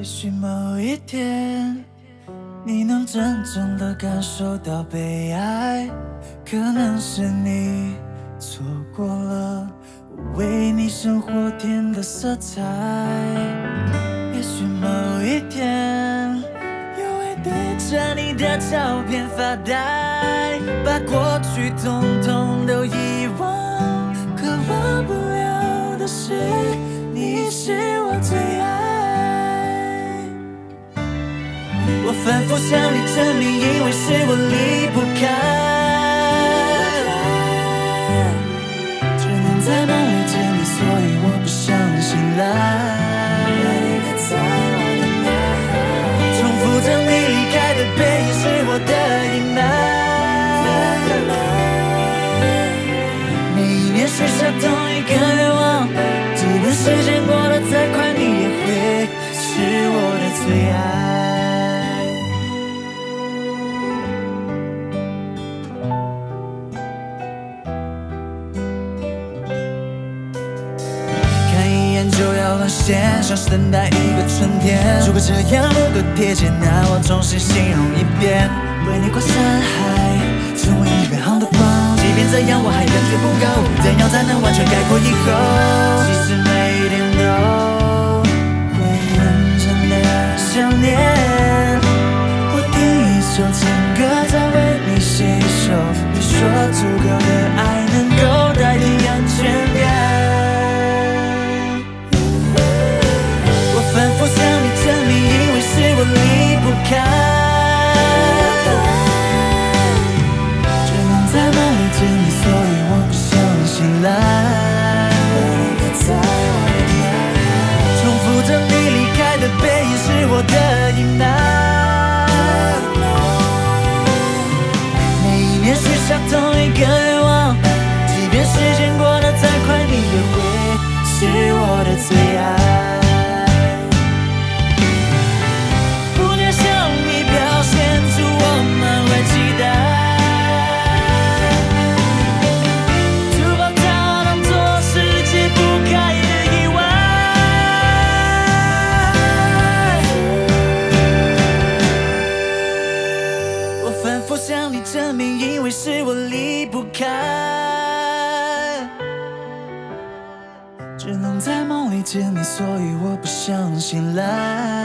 也许某一天，你能真正的感受到被爱，可能是你错过了我为你生活添的色彩。也许某一天，又会对着你的照片发呆，把过去统统都遗忘。可忘不了的是，反复向你证明，因为是我就要沦陷，像是等待一个春天。如果这样不够贴切，那我重新形容一遍。为你跨山海，成为你远航的光。即便这样，我还感觉不够。怎样才能完全概括以后？不开。只能在梦里见你，所以我不想醒来。